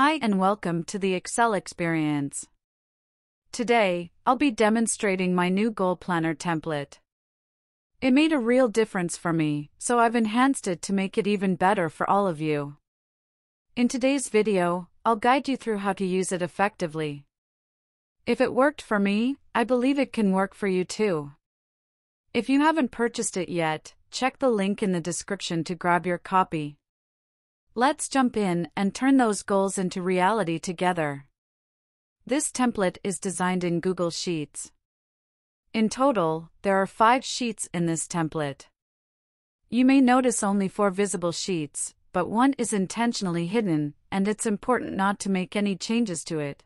Hi and welcome to the Excel experience. Today, I'll be demonstrating my new goal planner template. It made a real difference for me, so I've enhanced it to make it even better for all of you. In today's video, I'll guide you through how to use it effectively. If it worked for me, I believe it can work for you too. If you haven't purchased it yet, check the link in the description to grab your copy. Let's jump in and turn those goals into reality together. This template is designed in Google Sheets. In total, there are five sheets in this template. You may notice only four visible sheets, but one is intentionally hidden, and it's important not to make any changes to it.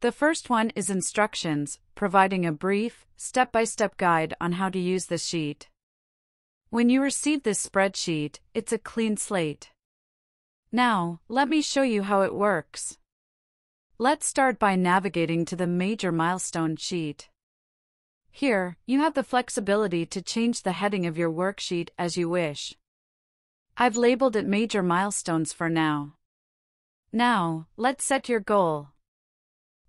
The first one is instructions, providing a brief, step by step guide on how to use the sheet. When you receive this spreadsheet, it's a clean slate. Now, let me show you how it works. Let's start by navigating to the Major Milestone sheet. Here, you have the flexibility to change the heading of your worksheet as you wish. I've labeled it Major Milestones for now. Now, let's set your goal.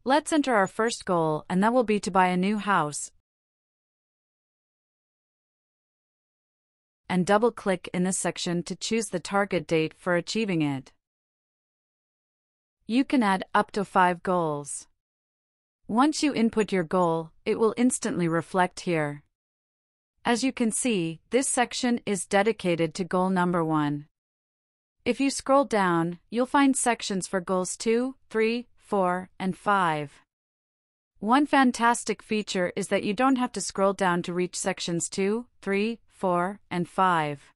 Let's enter our first goal and that will be to buy a new house. And double-click in this section to choose the target date for achieving it. You can add up to 5 goals. Once you input your goal, it will instantly reflect here. As you can see, this section is dedicated to goal number 1. If you scroll down, you'll find sections for goals 2, 3, 4, and 5. One fantastic feature is that you don't have to scroll down to reach sections 2, 3, 4, and 5.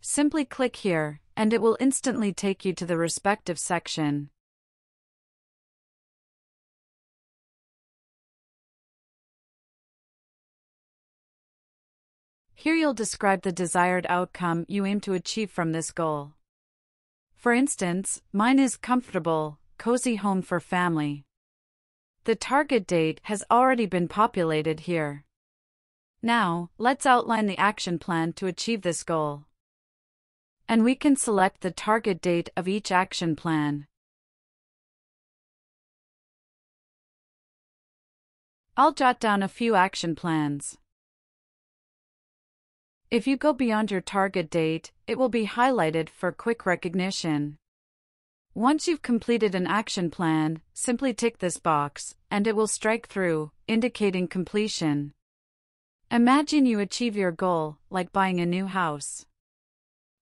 Simply click here, and it will instantly take you to the respective section. Here you'll describe the desired outcome you aim to achieve from this goal. For instance, mine is comfortable, cozy home for family. The target date has already been populated here. Now, let's outline the action plan to achieve this goal. And we can select the target date of each action plan. I'll jot down a few action plans. If you go beyond your target date, it will be highlighted for quick recognition. Once you've completed an action plan, simply tick this box, and it will strike through, indicating completion. Imagine you achieve your goal, like buying a new house.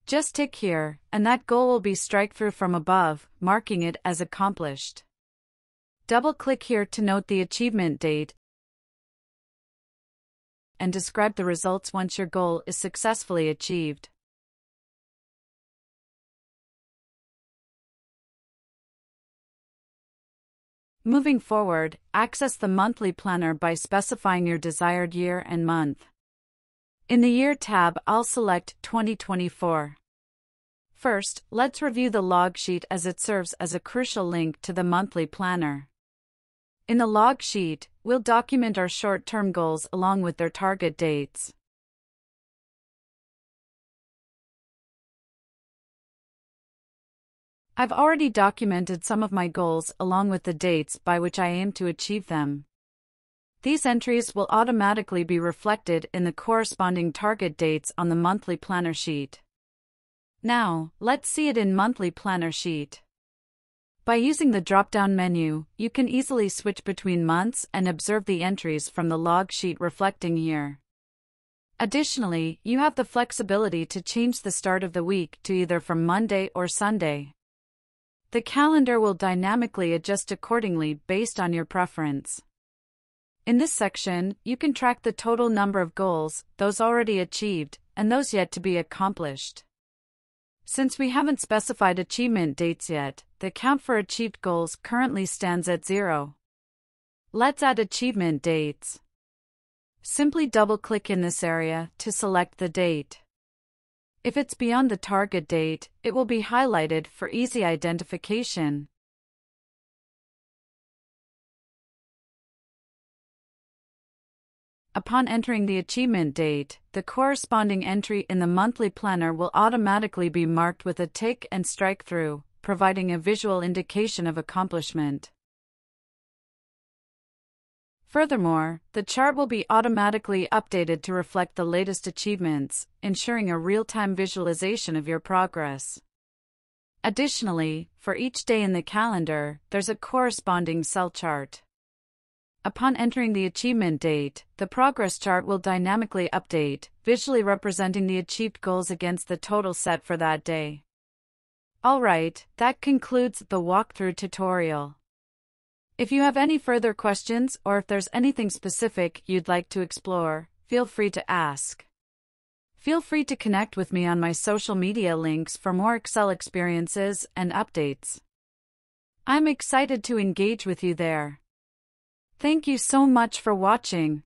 Just tick here, and that goal will be strike through from above, marking it as accomplished. Double click here to note the achievement date and describe the results once your goal is successfully achieved. Moving forward, access the monthly planner by specifying your desired year and month. In the Year tab, I'll select 2024. First, let's review the log sheet as it serves as a crucial link to the monthly planner. In the log sheet, we'll document our short-term goals along with their target dates. I've already documented some of my goals along with the dates by which I aim to achieve them. These entries will automatically be reflected in the corresponding target dates on the monthly planner sheet. Now, let's see it in monthly planner sheet. By using the drop-down menu, you can easily switch between months and observe the entries from the log sheet reflecting year. Additionally, you have the flexibility to change the start of the week to either from Monday or Sunday. The calendar will dynamically adjust accordingly based on your preference. In this section, you can track the total number of goals, those already achieved, and those yet to be accomplished. Since we haven't specified achievement dates yet, the count for achieved goals currently stands at zero. Let's add achievement dates. Simply double-click in this area to select the date. If it's beyond the target date, it will be highlighted for easy identification. Upon entering the achievement date, the corresponding entry in the monthly planner will automatically be marked with a tick and strike through, providing a visual indication of accomplishment. Furthermore, the chart will be automatically updated to reflect the latest achievements, ensuring a real-time visualization of your progress. Additionally, for each day in the calendar, there's a corresponding cell chart. Upon entering the achievement date, the progress chart will dynamically update, visually representing the achieved goals against the total set for that day. Alright, that concludes the walkthrough tutorial. If you have any further questions or if there's anything specific you'd like to explore, feel free to ask. Feel free to connect with me on my social media links for more Excel experiences and updates. I'm excited to engage with you there. Thank you so much for watching.